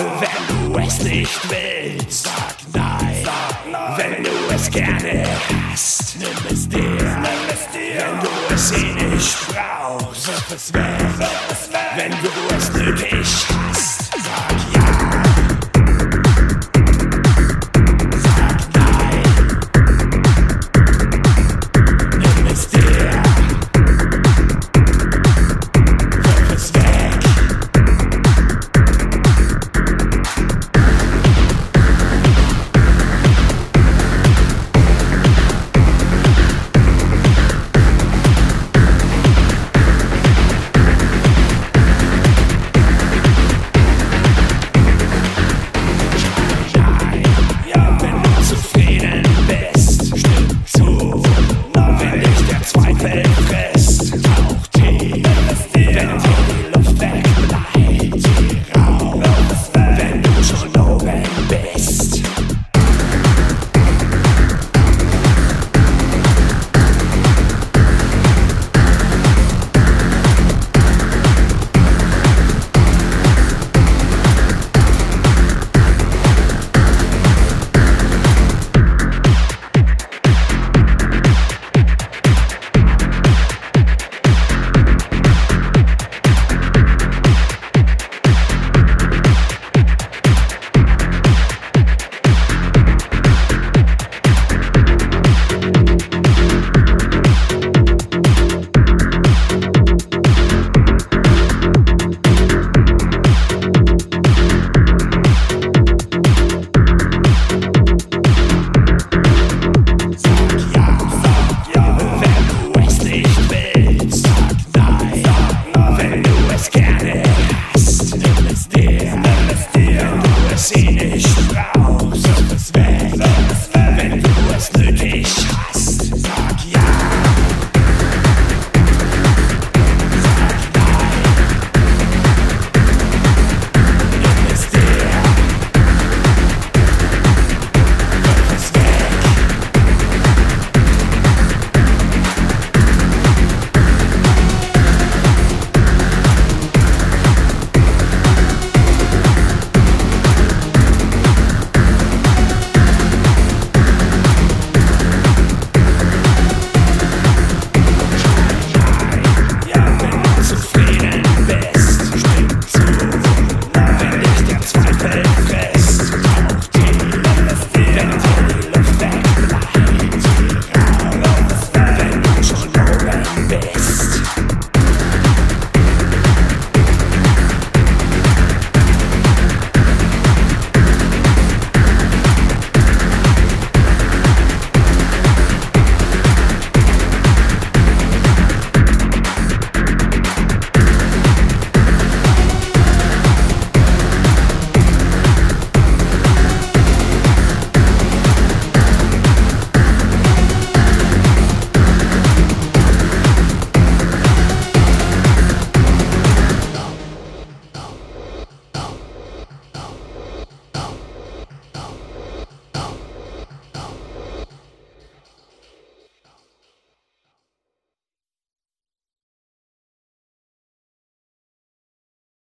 Wenn du es nicht willst, sag nein. Wenn du es gerne hast, nimm es dir. Wenn du es eh nicht brauchst, wirf es weg. Wenn du es nötig hast,